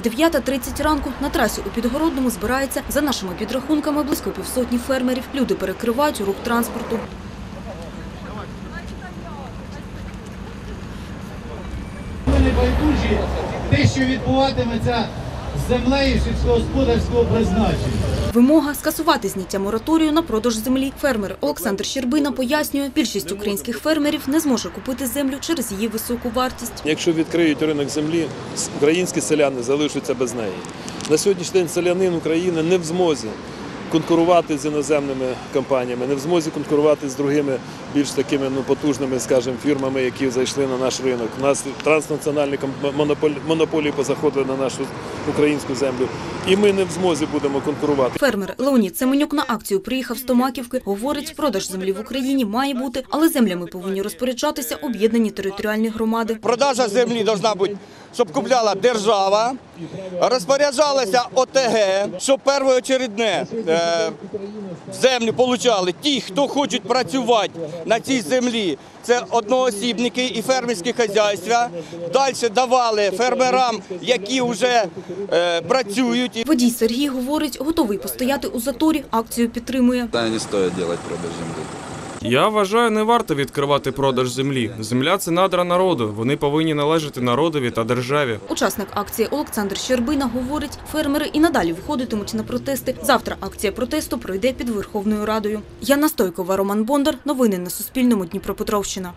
9.30 ранку на трасі у Підгородному збирається, за нашими підрахунками, близько півсотні фермерів. Люди перекривають рух транспорту. Ми не байдужі те, що відбуватиметься з землею сільськогосподарського призначення. Вимога скасувати зняття мораторію на продаж землі. Фермер Олександр Щербина пояснює, більшість українських фермерів не зможе купити землю через її високу вартість. Якщо відкриють ринок землі, українські селяни залишаться без неї. На сьогоднішній день селянин України не в змозі конкурувати з іноземними компаніями, не в змозі конкурувати з другими більш такими ну, потужними, скажімо, фірмами, які зайшли на наш ринок. У нас транснаціональні монополії позаходили на нашу українську землю. І ми не в змозі будемо конкурувати. Фермер Леонід Семенюк на акцію приїхав з Томаківки. Говорить, продаж землі в Україні має бути, але землями повинні розпоряджатися об'єднані територіальні громади. Продажа землі должна бути, щоб купляла держава, розпоряджалася ОТГ, щоб першоочередне землю получали ті, хто хочуть працювати на цій землі. Це одноосібники і фермерські хазяйства. Далі давали фермерам, які вже е, працюють. Водій Сергій говорить, готовий постояти у заторі. Акцію підтримує. Та не стоїть робити продаж землі. Я вважаю, не варто відкривати продаж землі. Земля це надра народу. Вони повинні належати народові та державі. Учасник акції Олександр Щербина говорить, фермери і надалі виходитимуть на протести. Завтра акція протесту пройде під Верховною Радою. Яна Стойкова, Роман Бондар. Новини на Суспільному. Дніпропетровщина.